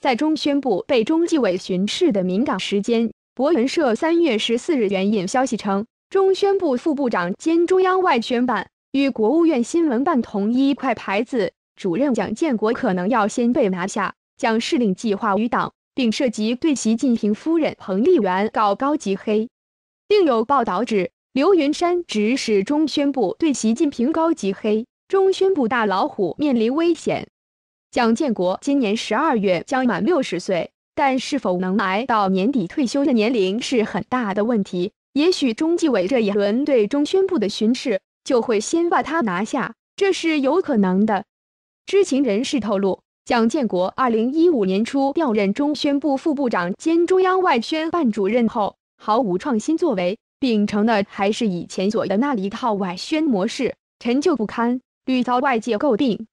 在中宣部被中纪委巡视的敏感时间，博文社三月十四日援引消息称，中宣部副部长兼中央外宣办与国务院新闻办同一块牌子，主任蒋建国可能要先被拿下，将市令计划余党，并涉及对习近平夫人彭丽媛搞高级黑。另有报道指，刘云山指使中宣部对习近平高级黑，中宣部大老虎面临危险。蒋建国今年十二月将满六十岁，但是否能挨到年底退休的年龄是很大的问题。也许中纪委这一轮对中宣部的巡视，就会先把他拿下，这是有可能的。知情人士透露，蒋建国二零一五年初调任中宣部副部长兼中央外宣办主任后。毫无创新作为，秉承的还是以前做的那一套外宣模式，陈旧不堪，屡遭外界诟病。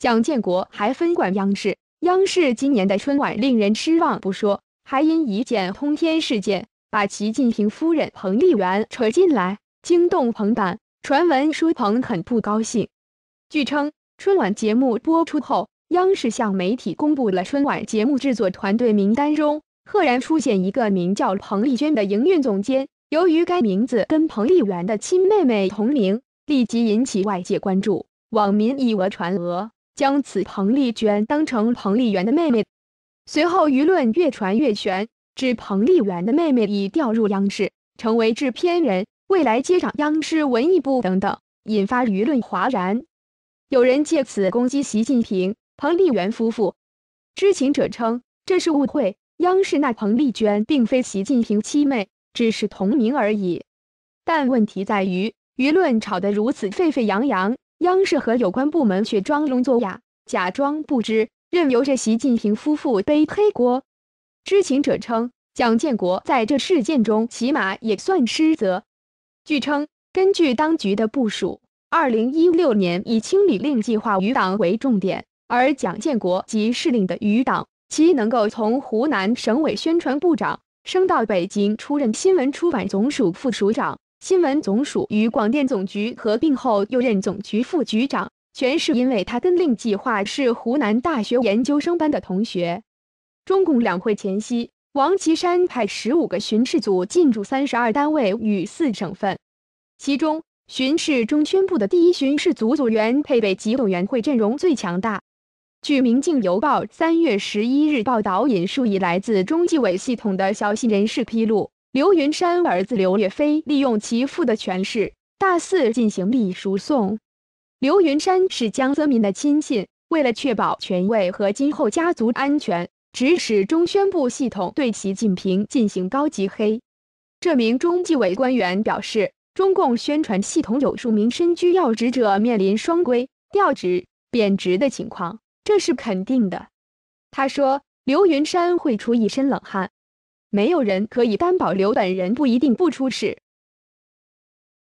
蒋建国还分管央视，央视今年的春晚令人失望不说，还因一件通天事件把习近平夫人彭丽媛扯进来，惊动彭办。传闻说彭很不高兴。据称，春晚节目播出后，央视向媒体公布了春晚节目制作团队名单中。赫然出现一个名叫彭丽娟的营运总监，由于该名字跟彭丽媛的亲妹妹同名，立即引起外界关注。网民以讹传讹，将此彭丽娟当成彭丽媛的妹妹。随后舆论越传越玄，指彭丽媛的妹妹已调入央视，成为制片人，未来接掌央视文艺部等等，引发舆论哗然。有人借此攻击习近平、彭丽媛夫妇。知情者称，这是误会。央视那彭丽娟并非习近平妻妹，只是同名而已。但问题在于，舆论吵得如此沸沸扬扬，央视和有关部门却装聋作哑，假装不知，任由着习近平夫妇背黑锅。知情者称，蒋建国在这事件中起码也算失责。据称，根据当局的部署，二零一六年以清理令计划余党为重点，而蒋建国及市令的余党。其能够从湖南省委宣传部长升到北京出任新闻出版总署副署长，新闻总署与广电总局合并后又任总局副局长，全是因为他跟令计划是湖南大学研究生班的同学。中共两会前夕，王岐山派十五个巡视组进驻三十二单位与四省份，其中巡视中宣部的第一巡视组组员配备及动员会阵容最强大。据《明镜邮报》三月十一日报道，引述以来自中纪委系统的消息人士披露，刘云山儿子刘岳飞利用其父的权势，大肆进行利益输送。刘云山是江泽民的亲信，为了确保权位和今后家族安全，指使中宣部系统对习近平进行高级黑。这名中纪委官员表示，中共宣传系统有数名身居要职者面临双规、调职、贬职的情况。这是肯定的，他说刘云山会出一身冷汗，没有人可以担保刘本人不一定不出事。